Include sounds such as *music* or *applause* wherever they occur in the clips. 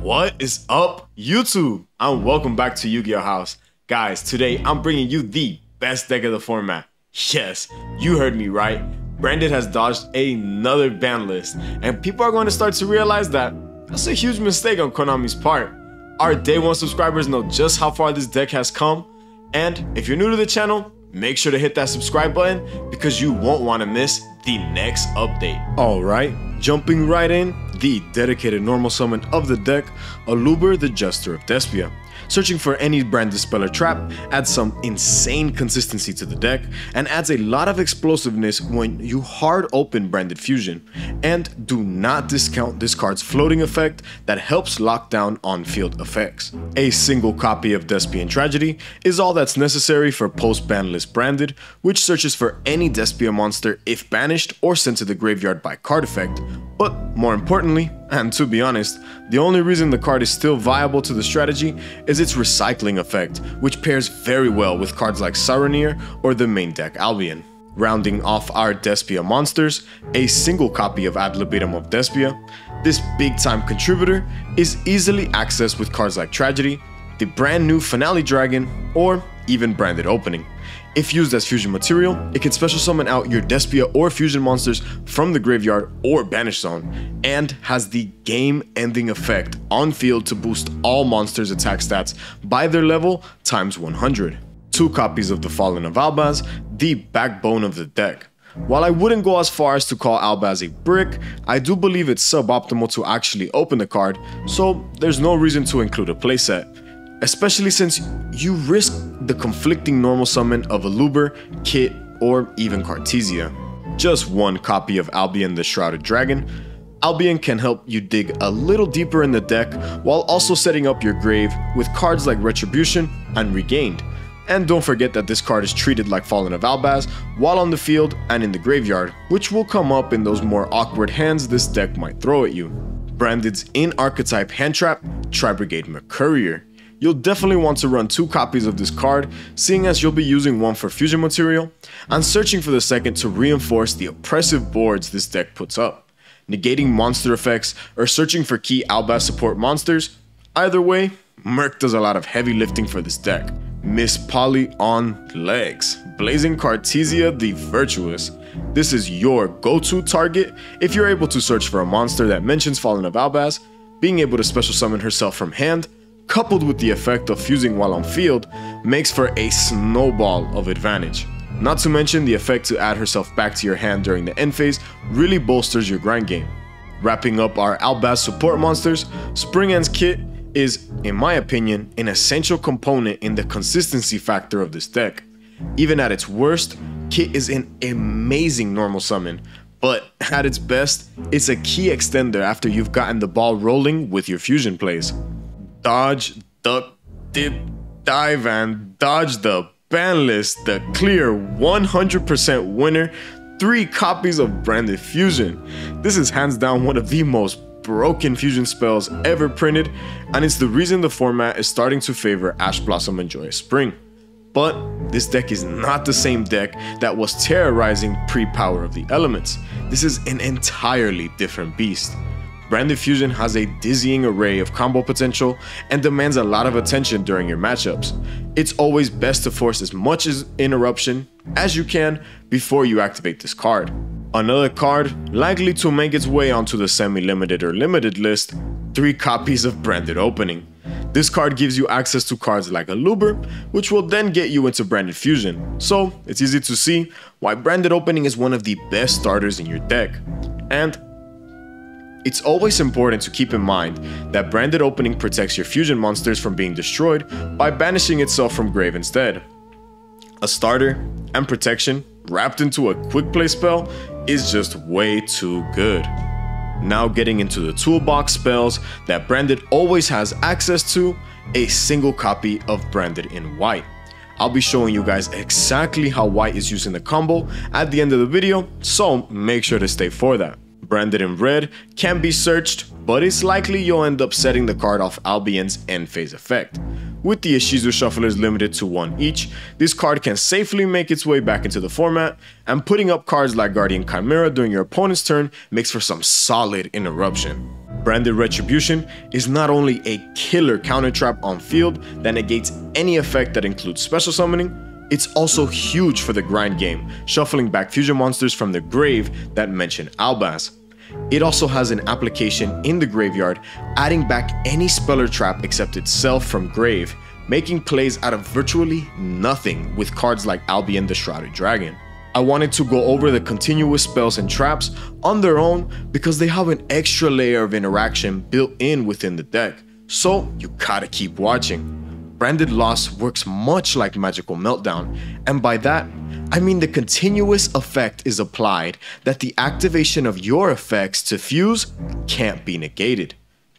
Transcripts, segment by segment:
What is up, YouTube? And welcome back to Yu-Gi-Oh! House. Guys, today I'm bringing you the best deck of the format. Yes, you heard me right. Branded has dodged another ban list, and people are going to start to realize that that's a huge mistake on Konami's part. Our day one subscribers know just how far this deck has come, and if you're new to the channel, make sure to hit that subscribe button because you won't want to miss the next update. Alright, jumping right in, the dedicated normal summon of the deck, Aluber the Jester of Despia. Searching for any brand dispeller trap adds some insane consistency to the deck and adds a lot of explosiveness when you hard open branded fusion. And do not discount this card's floating effect that helps lock down on-field effects. A single copy of Despian Tragedy is all that's necessary for post-ban list branded, which searches for any Despia monster if banished or sent to the graveyard by card effect, but more importantly, and to be honest, the only reason the card is still viable to the strategy is its recycling effect, which pairs very well with cards like Saronir or the main deck Albion. Rounding off our Despia monsters, a single copy of Ad Libitum of Despia, this big time contributor is easily accessed with cards like Tragedy, the brand new Finale Dragon, or even Branded Opening. If used as fusion material, it can special summon out your Despia or fusion monsters from the graveyard or banish zone, and has the game-ending effect on field to boost all monsters' attack stats by their level times 100. Two copies of the Fallen of Albaz, the backbone of the deck. While I wouldn't go as far as to call Albaz a brick, I do believe it's suboptimal to actually open the card, so there's no reason to include a playset especially since you risk the conflicting normal summon of Aluber, Kit, or even Cartesia. Just one copy of Albion the Shrouded Dragon, Albion can help you dig a little deeper in the deck while also setting up your grave with cards like Retribution and Regained. And don't forget that this card is treated like Fallen of Albaz while on the field and in the graveyard, which will come up in those more awkward hands this deck might throw at you. Branded's in archetype hand trap, Tri-Brigade Mercourier. You'll definitely want to run two copies of this card, seeing as you'll be using one for fusion material, and searching for the second to reinforce the oppressive boards this deck puts up. Negating monster effects or searching for key Albaz support monsters, either way, Merc does a lot of heavy lifting for this deck. Miss Polly on legs, Blazing Cartesia the Virtuous. This is your go-to target if you're able to search for a monster that mentions Fallen of Albaz, being able to special summon herself from hand, coupled with the effect of fusing while on field, makes for a snowball of advantage. Not to mention the effect to add herself back to your hand during the end phase really bolsters your grind game. Wrapping up our Albaz support monsters, Springans Kit is, in my opinion, an essential component in the consistency factor of this deck. Even at its worst, Kit is an amazing normal summon, but at its best, it's a key extender after you've gotten the ball rolling with your fusion plays dodge, duck, dip, dive, and dodge the ban list, the clear 100% winner, three copies of Branded Fusion. This is hands down one of the most broken fusion spells ever printed, and it's the reason the format is starting to favor Ash Blossom and Joyous Spring. But this deck is not the same deck that was terrorizing pre-Power of the Elements. This is an entirely different beast. Branded Fusion has a dizzying array of combo potential and demands a lot of attention during your matchups. It's always best to force as much as interruption as you can before you activate this card. Another card likely to make its way onto the semi-limited or limited list, 3 copies of Branded Opening. This card gives you access to cards like Aluber, which will then get you into Branded Fusion, so it's easy to see why Branded Opening is one of the best starters in your deck. And it's always important to keep in mind that Branded Opening protects your fusion monsters from being destroyed by banishing itself from grave instead. A starter and protection wrapped into a quick play spell is just way too good. Now getting into the toolbox spells that Branded always has access to, a single copy of Branded in white. I'll be showing you guys exactly how white is used in the combo at the end of the video, so make sure to stay for that branded in red, can be searched, but it's likely you'll end up setting the card off Albion's end phase effect. With the Ishizu Shufflers limited to one each, this card can safely make its way back into the format, and putting up cards like Guardian Chimera during your opponent's turn makes for some solid interruption. Branded Retribution is not only a killer counter trap on field that negates any effect that includes special summoning, it's also huge for the grind game, shuffling back fusion monsters from the grave that mention Albaz. It also has an application in the graveyard, adding back any speller trap except itself from grave, making plays out of virtually nothing with cards like Albion the Shrouded Dragon. I wanted to go over the continuous spells and traps on their own because they have an extra layer of interaction built in within the deck, so you gotta keep watching. Branded Lost works much like Magical Meltdown, and by that, I mean the continuous effect is applied that the activation of your effects to fuse can't be negated.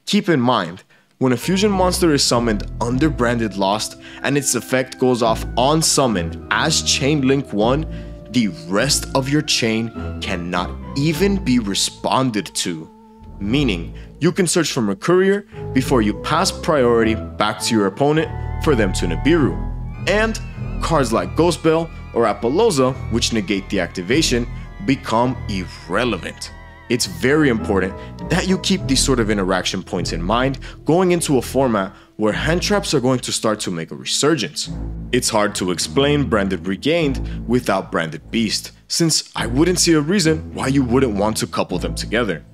Keep in mind, when a fusion monster is summoned under Branded Lost and its effect goes off on summon as Chain Link 1, the rest of your chain cannot even be responded to. Meaning, you can search from a courier before you pass priority back to your opponent for them to Nibiru. And cards like Ghost Belle or Apollousa, which negate the activation, become irrelevant. It's very important that you keep these sort of interaction points in mind going into a format where hand traps are going to start to make a resurgence. It's hard to explain Branded Regained without Branded Beast, since I wouldn't see a reason why you wouldn't want to couple them together.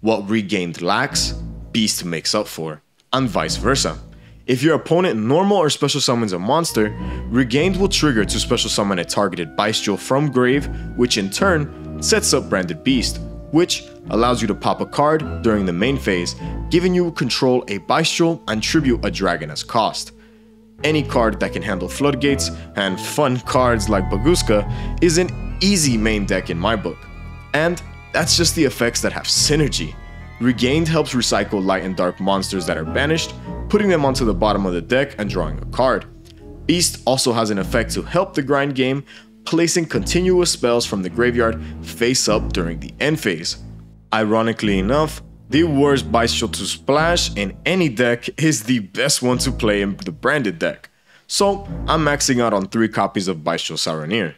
What Regained lacks, Beast makes up for, and vice versa. If your opponent normal or special summons a monster, Regained will trigger to special summon a targeted Bystial from grave, which in turn sets up Branded Beast, which allows you to pop a card during the main phase, giving you control a Bystial and tribute a dragon as cost. Any card that can handle floodgates and fun cards like Baguska is an easy main deck in my book. And that's just the effects that have synergy. Regained helps recycle light and dark monsters that are banished, putting them onto the bottom of the deck and drawing a card. Beast also has an effect to help the grind game, placing continuous spells from the graveyard face up during the end phase. Ironically enough, the worst Bystial to splash in any deck is the best one to play in the branded deck. So I'm maxing out on 3 copies of Bystial Saronir.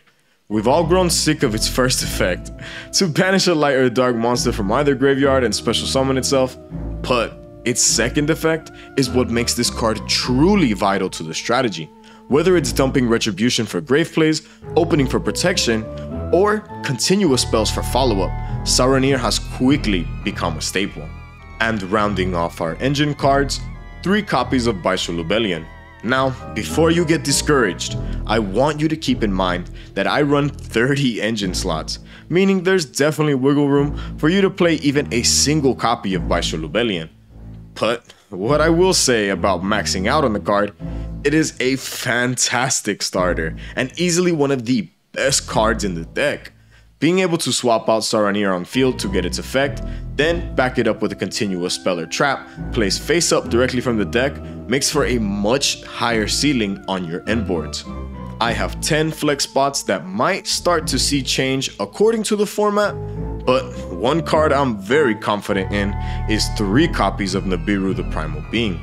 We've all grown sick of its first *laughs* effect, to banish a light or dark monster from either graveyard and special summon itself, but its second effect is what makes this card truly vital to the strategy. Whether it's dumping Retribution for grave plays, opening for protection, or continuous spells for follow-up, Saronir has quickly become a staple. And rounding off our engine cards, 3 copies of Bystial Lubellion. Now, before you get discouraged, I want you to keep in mind that I run 30 engine slots, meaning there's definitely wiggle room for you to play even a single copy of Bystial Lubellion. But what I will say about maxing out on the card, it is a fantastic starter and easily one of the best cards in the deck. Being able to swap out Saronir on field to get its effect, then back it up with a continuous speller trap, placed face up directly from the deck, makes for a much higher ceiling on your end boards. I have 10 flex spots that might start to see change according to the format, but one card I'm very confident in is 3 copies of Nibiru the Primal Being.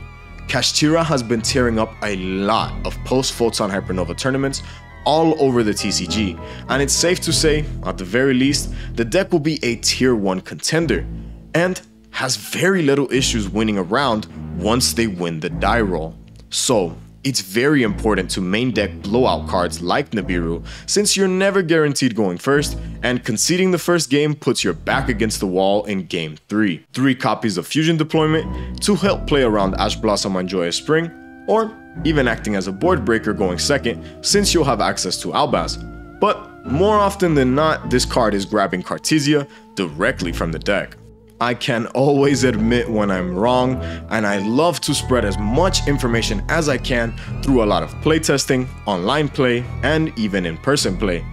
Kashtira has been tearing up a lot of post-Photon Hypernova tournaments all over the TCG, and it's safe to say, at the very least, the deck will be a tier 1 contender, and has very little issues winning around once they win the die roll. So, it's very important to main deck blowout cards like Nibiru, since you're never guaranteed going first, and conceding the first game puts your back against the wall in game 3. 3 copies of Fusion Deployment to help play around Ash Blossom and Joyous Spring, or even acting as a board breaker going second since you'll have access to Albaz. But more often than not, this card is grabbing Cartesia directly from the deck. I can always admit when I'm wrong, and I love to spread as much information as I can through a lot of playtesting, online play, and even in-person play.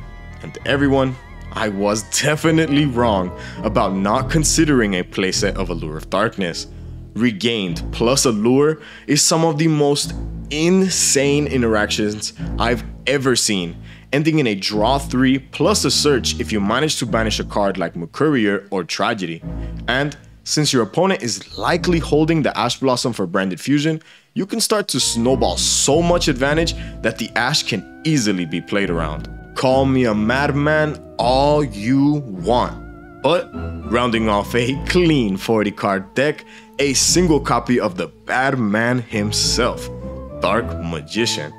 And everyone, I was *laughs* definitely wrong about not considering a playset of Allure of Darkness. Regained plus Allure is some of the most insane interactions I've ever seen, ending in a draw 3 plus a search if you manage to banish a card like Mercourier or Tragedy. And since your opponent is likely holding the Ash Blossom for Branded Fusion, you can start to snowball so much advantage that the Ash can easily be played around. Call me a madman all you want, But rounding off a clean 40 card deck, a single copy of the bad man himself, Dark Magician.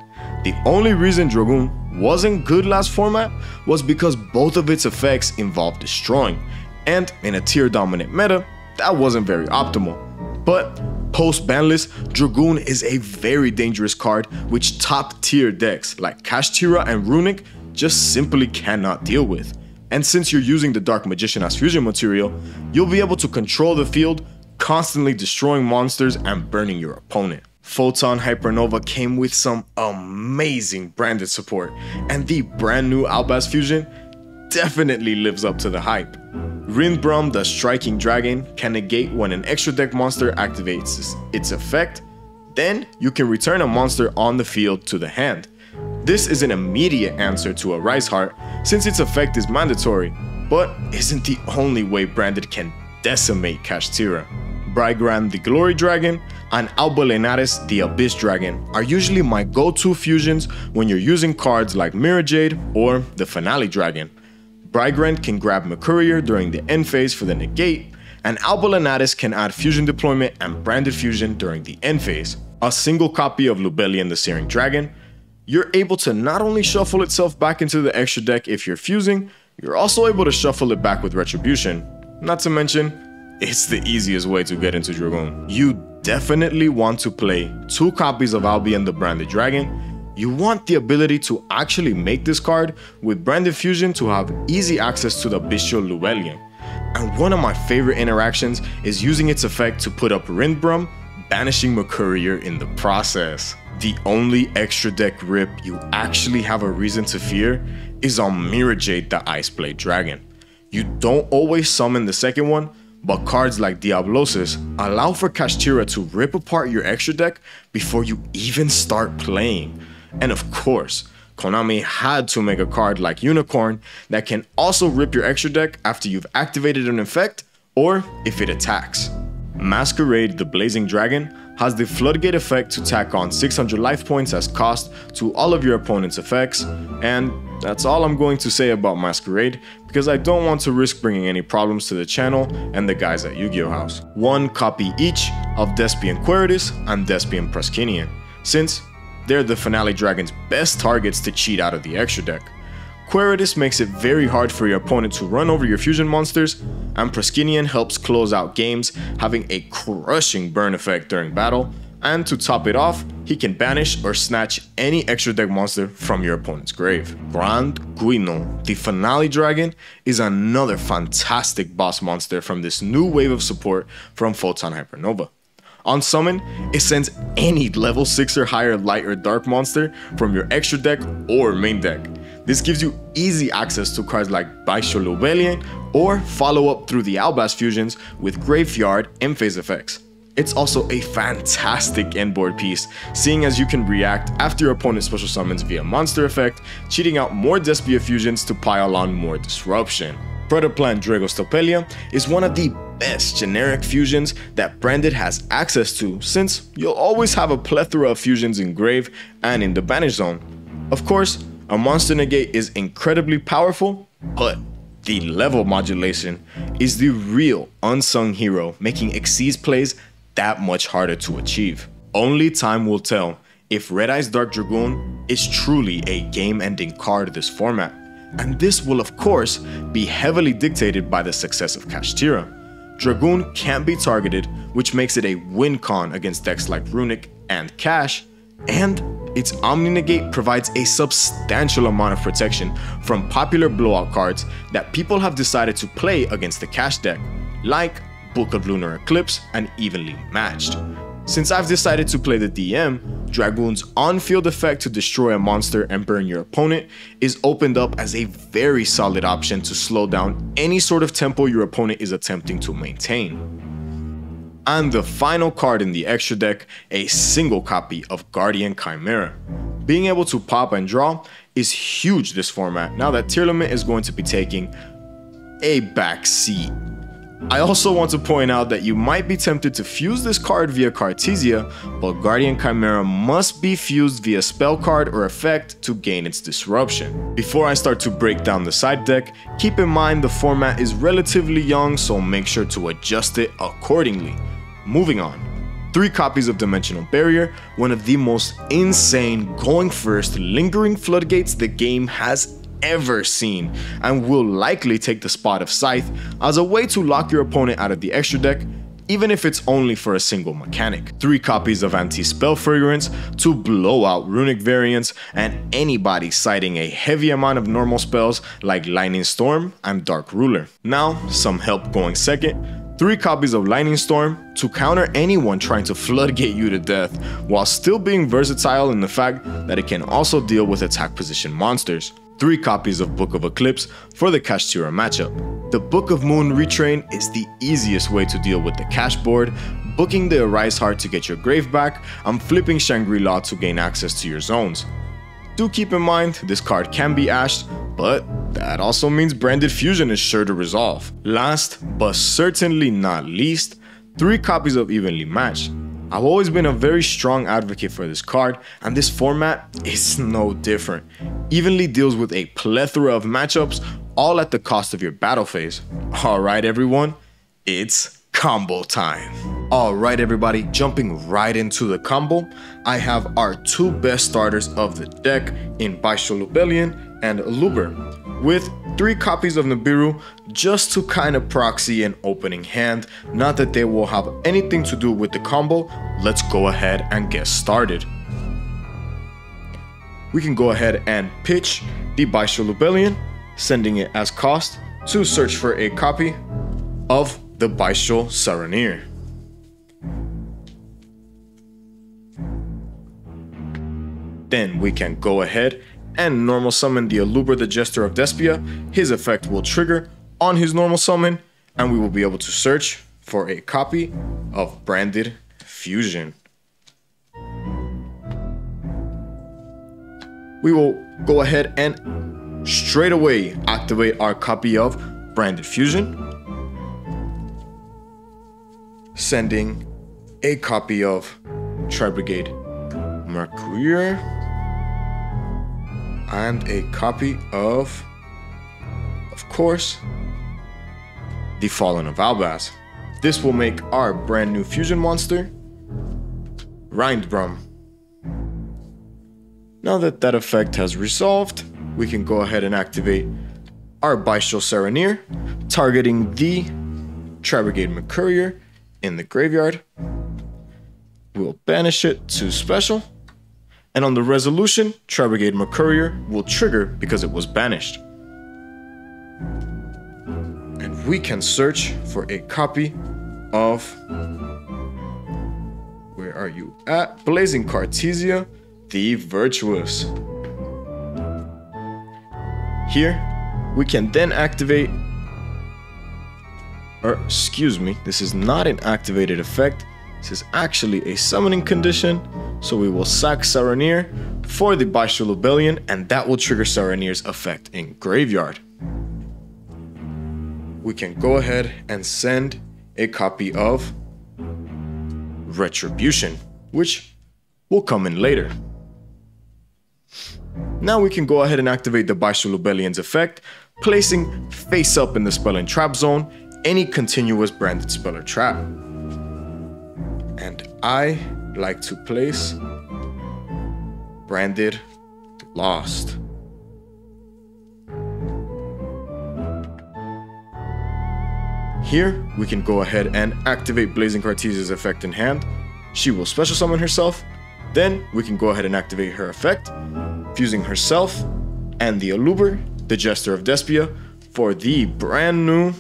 The only reason Dragoon wasn't good last format was because both of its effects involved destroying, and in a tier dominant meta, that wasn't very optimal. But post banlist, Dragoon is a very dangerous card which top tier decks like Kashtira and Runic just simply cannot deal with. And since you're using the Dark Magician as fusion material, you'll be able to control the field, constantly destroying monsters and burning your opponent. Photon Hypernova came with some amazing branded support, and the brand new Albaz fusion definitely lives up to the hype. Rindbrumm, the Striking Dragon, can negate when an extra deck monster activates its effect, then you can return a monster on the field to the hand. This is an immediate answer to a Rise Heart since its effect is mandatory, but isn't the only way Branded can decimate Kashtira. Brigran the Glory Dragon and Alba-Lenatus the Abyss Dragon are usually my go-to fusions when you're using cards like Mirror Jade or the Finale Dragon. Brigrand can grab Mercourier during the end phase for the negate, and Alba-Lenatus can add fusion deployment and branded fusion during the end phase. A single copy of Lubellion the Searing Dragon you're able to not only shuffle itself back into the extra deck if you're fusing, you're also able to shuffle it back with Retribution. Not to mention, it's the easiest way to get into Dragoon. You definitely want to play two copies of Albion the Branded Dragon. You want the ability to actually make this card with Branded Fusion to have easy access to the Bystial Lubellion. And one of my favorite interactions is using its effect to put up Rindbrumm, banishing Mercourier in the process. The only extra deck rip you actually have a reason to fear is on Mirror Jade the Iceblade Dragon. You don't always summon the second one, but cards like Diablosis allow for Kashtira to rip apart your extra deck before you even start playing. And of course, Konami had to make a card like Unicorn that can also rip your extra deck after you've activated an effect or if it attacks. Masquerade the Blazing Dragon has the Floodgate effect to tack on 600 life points as cost to all of your opponent's effects, and that's all I'm going to say about Masquerade because I don't want to risk bringing any problems to the channel and the guys at Yu-Gi-Oh! House. One copy each of Despian Quaeritis and Despian Proskenion, since they're the Finale Dragon's best targets to cheat out of the extra deck. Quaeritis makes it very hard for your opponent to run over your fusion monsters, and Proskenion helps close out games, having a crushing burn effect during battle, and to top it off, he can banish or snatch any extra deck monster from your opponent's grave. Grand Guignol, the Finale Dragon, is another fantastic boss monster from this new wave of support from Photon Hypernova. On summon, it sends any level 6 or higher light or dark monster from your extra deck or main deck. This gives you easy access to cards like Bystial Lubellion or follow up through the Albaz fusions with Graveyard and phase effects. It's also a fantastic endboard piece, seeing as you can react after your opponent special summons via monster effect, cheating out more Despia fusions to pile on more disruption. Predaplant Dragostapelia is one of the best generic fusions that Branded has access to since you'll always have a plethora of fusions in Grave and in the Banish Zone. Of course, a Monster Negate is incredibly powerful, but the level modulation is the real unsung hero making Xyz plays that much harder to achieve. Only time will tell if Red Eyes Dark Dragoon is truly a game-ending card this format, and this will of course be heavily dictated by the success of Kashtira. Dragoon can't be targeted, which makes it a win con against decks like Runic and Cash, and its Omni Negate provides a substantial amount of protection from popular blowout cards that people have decided to play against the cash deck, like Book of Lunar Eclipse and Evenly Matched. Since I've decided to play the DM, Dragoon's on-field effect to destroy a monster and burn your opponent is opened up as a very solid option to slow down any sort of tempo your opponent is attempting to maintain. And the final card in the extra deck, a single copy of Guardian Chimera. Being able to pop and draw is huge this format now that Tearlament is going to be taking a back seat. I also want to point out that you might be tempted to fuse this card via Cartesia, but Guardian Chimera must be fused via spell card or effect to gain its disruption. Before I start to break down the side deck, keep in mind the format is relatively young so make sure to adjust it accordingly. Moving on. Three copies of Dimensional Barrier, one of the most insane going first lingering floodgates the game has ever seen and will likely take the spot of Scythe as a way to lock your opponent out of the extra deck even if it's only for a single mechanic. Three copies of Anti-Spell Fragrance to blow out runic variants and anybody citing a heavy amount of normal spells like Lightning Storm and Dark Ruler. Now, some help going second, three copies of Lightning Storm to counter anyone trying to floodgate you to death, while still being versatile in the fact that it can also deal with attack position monsters three copies of Book of Eclipse for the Kashtira matchup. The Book of Moon retrain is the easiest way to deal with the cash board, booking the Arise Heart to get your grave back, and flipping Shangri-La to gain access to your zones. Do keep in mind, this card can be ashed, but that also means Branded Fusion is sure to resolve. Last, but certainly not least, three copies of Evenly Matched. I've always been a very strong advocate for this card, and this format is no different. Evenly deals with a plethora of matchups, all at the cost of your battle phase. Alright everyone, it's combo time. Alright everybody, jumping right into the combo, I have our two best starters of the deck in Bystial Lubellion and Luber, with three copies of Nibiru just to kind of proxy an opening hand. Not that they will have anything to do with the combo, let's go ahead and get started. We can go ahead and pitch the Bystial Lubellion, sending it as cost to search for a copy of the Bystial Saronir. Then we can go ahead and normal summon the Aluber the Jester of Despia, his effect will trigger on his normal summon, and we will be able to search for a copy of Branded Fusion. We will go ahead and straight away activate our copy of Branded Fusion, sending a copy of Tri Brigade Mercourier and a copy of, of course, The Fallen of Albaz. This will make our brand new fusion monster, Rindbrumm. Now that that effect has resolved, we can go ahead and activate our Bystial Saronir, targeting the Tri Brigade Mercourier in the graveyard. We'll banish it to special and on the resolution, Tri Brigade Mercourier will trigger because it was banished. And we can search for a copy of... Where are you at? Blazing Cartesia, the Virtuous. Here, we can then activate... Or, excuse me, this is not an activated effect. This is actually a summoning condition, so we will sack Saronir for the Bystial Lubellion, and that will trigger Saronir's effect in Graveyard. We can go ahead and send a copy of Retribution, which will come in later. Now we can go ahead and activate the Bystial Lubellion's effect, placing face up in the spell and trap zone any continuous branded spell or trap and I like to place branded lost. Here, we can go ahead and activate Blazing Cartesia's effect in hand. She will special summon herself. Then we can go ahead and activate her effect, fusing herself and the Aluber, the Jester of Despia, for the brand new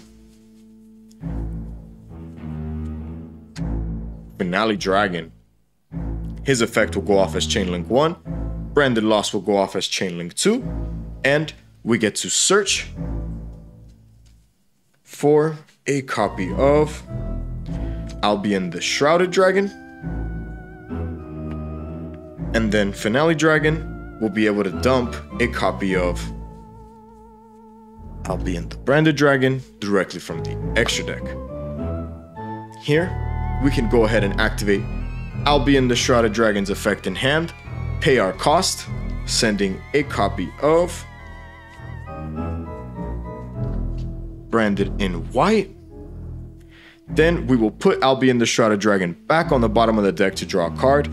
Finale Dragon. His effect will go off as Chainlink 1, Branded Lost will go off as Chainlink 2, and we get to search for a copy of Albion the Shrouded Dragon. And then Finale Dragon will be able to dump a copy of Albion the Branded Dragon directly from the extra deck. Here, we can go ahead and activate Albion the Shrouded Dragon's effect in hand, pay our cost, sending a copy of branded in white. Then we will put Albion the Shrouded Dragon back on the bottom of the deck to draw a card.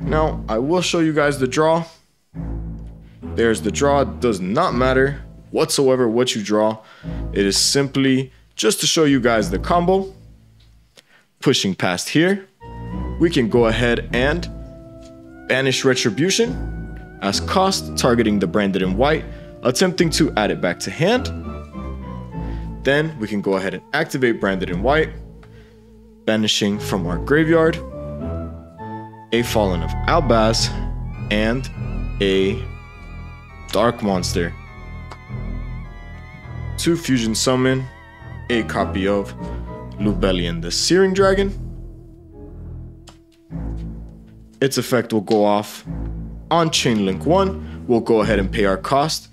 Now, I will show you guys the draw. There's the draw. Does not matter whatsoever what you draw. It is simply just to show you guys the combo. Pushing past here, we can go ahead and banish Retribution as cost, targeting the branded in white, attempting to add it back to hand. Then we can go ahead and activate branded in white, banishing from our graveyard a Fallen of Albaz and a Dark Monster. Two fusion summon a copy of Lubellion the Searing Dragon. Its effect will go off on Chain Link 1. We'll go ahead and pay our cost,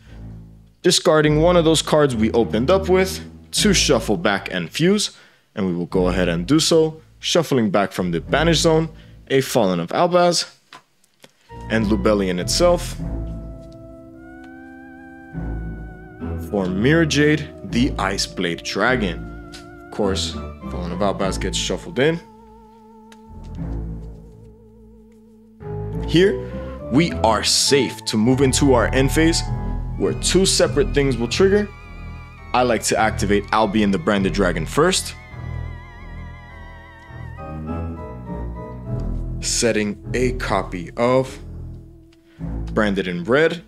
discarding one of those cards we opened up with to shuffle back and fuse, and we will go ahead and do so, shuffling back from the Banish Zone a Fallen of Albaz and Lubellion itself. For Mirror Jade, the Ice Blade Dragon. Of course, Fallen of Albaz gets shuffled in. Here, we are safe to move into our end phase where two separate things will trigger. I like to activate Albion the Branded Dragon first. Setting a copy of Branded in Red.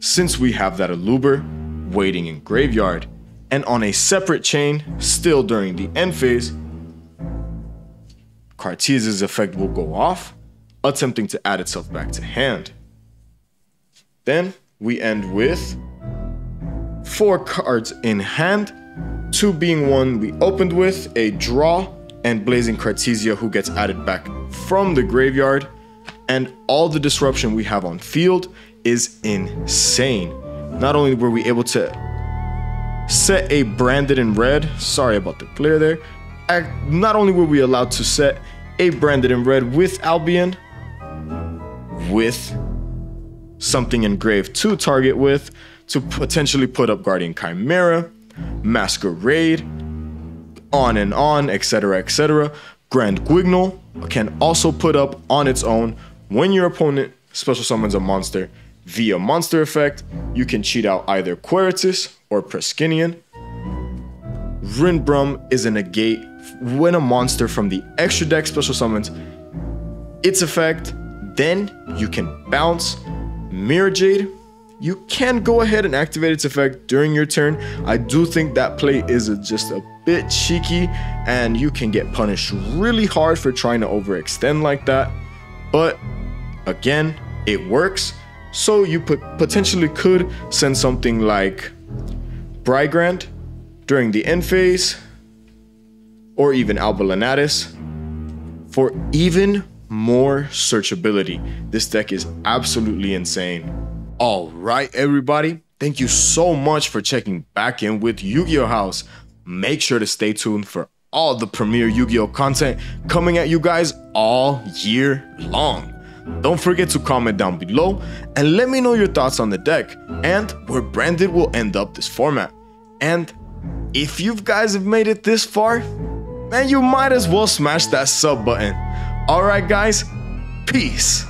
Since we have that Aluber waiting in Graveyard, and on a separate chain, still during the end phase, Cartesia's effect will go off attempting to add itself back to hand. Then we end with four cards in hand, two being one we opened with, a draw, and Blazing Cartesia who gets added back from the graveyard. And all the disruption we have on field is insane. Not only were we able to set a branded in red, sorry about the glare there, not only were we allowed to set a branded in red with Albion, with something engraved to target with to potentially put up Guardian Chimera, Masquerade, on and on, etc., etc. Grand Guignol can also put up on its own when your opponent special summons a monster via monster effect. You can cheat out either Quaeritis or Proskenion. Rindbrumm is a negate when a monster from the extra deck special summons its effect then you can bounce Mirror Jade. You can go ahead and activate its effect during your turn. I do think that play is just a bit cheeky and you can get punished really hard for trying to overextend like that. But again, it works. So you put, potentially could send something like Brigrand during the end phase or even Alba-Lenatus for even more searchability. This deck is absolutely insane. All right, everybody. Thank you so much for checking back in with Yu-Gi-Oh! House. Make sure to stay tuned for all the premier Yu-Gi-Oh! content coming at you guys all year long. Don't forget to comment down below and let me know your thoughts on the deck and where Branded will end up this format. And if you guys have made it this far, man, you might as well smash that sub button. All right, guys, peace.